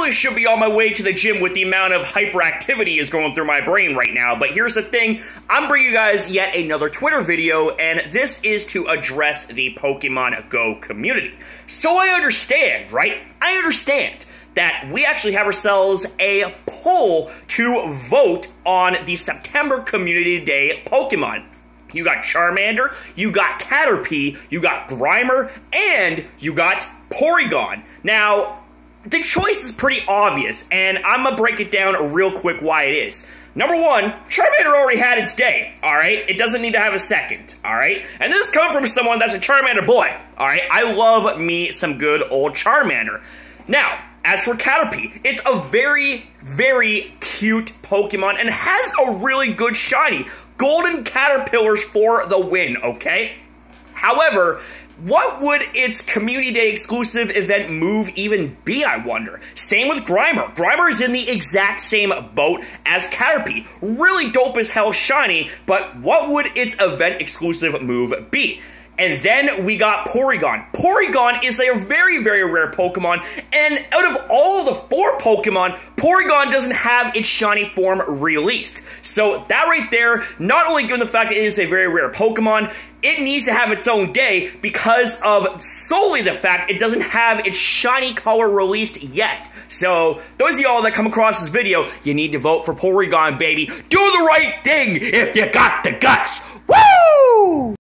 really should be on my way to the gym with the amount of hyperactivity is going through my brain right now. But here's the thing, I'm bringing you guys yet another Twitter video, and this is to address the Pokemon Go community. So I understand, right? I understand that we actually have ourselves a poll to vote on the September Community Day Pokemon. You got Charmander, you got Caterpie, you got Grimer, and you got Porygon. Now, the choice is pretty obvious, and I'm gonna break it down real quick why it is. Number one, Charmander already had its day, alright? It doesn't need to have a second, alright? And this comes from someone that's a Charmander boy, alright? I love me some good old Charmander. Now, as for Caterpie, it's a very, very cute Pokemon and has a really good shiny. Golden Caterpillars for the win, okay? However, what would its Community Day exclusive event move even be, I wonder? Same with Grimer. Grimer is in the exact same boat as Caterpie. Really dope as hell shiny, but what would its event exclusive move be? And then we got Porygon. Porygon is a very, very rare Pokemon, and out of all the four Pokemon, Porygon doesn't have its shiny form released. So that right there, not only given the fact that it is a very rare Pokemon, it needs to have its own day because of solely the fact it doesn't have its shiny color released yet. So, those of y'all that come across this video, you need to vote for Porygon, baby. Do the right thing if you got the guts. Woo!